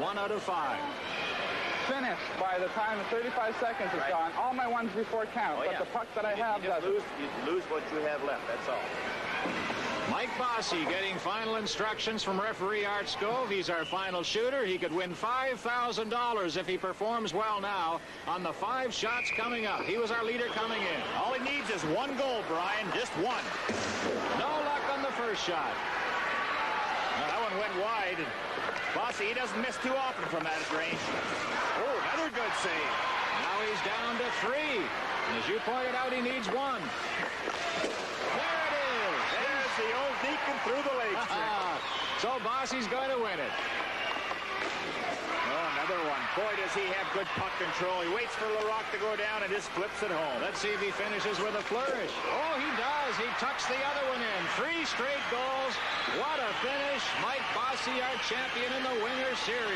one out of five. Finished by the time 35 seconds is Right. gone. All my ones before count, Oh, but yeah. the puck that I You- have you just doesn't. lose, you lose what you have left. That's all. Mike Bossy getting final instructions from referee Art Skov. He's our final shooter. He could win $5,000 if he performs well now on the five shots coming up. He was our leader coming in. All he needs is one goal, Brian. Just one. No luck on the first shot. Now, that one went wide. Bossy, he doesn't miss too often from that range. Oh, another good save. Now he's down to three. And as you pointed out, he needs one. There it is. There's the old Deacon through the legs. Ah, so Bossy's going to win it. Oh, another one. Boy, does he have good puck control. He waits for Larocque to go down and just flips it home. Let's see if he finishes with a flourish. Oh, he does. He tucks the other one in. Three straight goals. What a finish. Mike Bossy, our champion in the Winger Series.